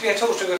świecą, z czego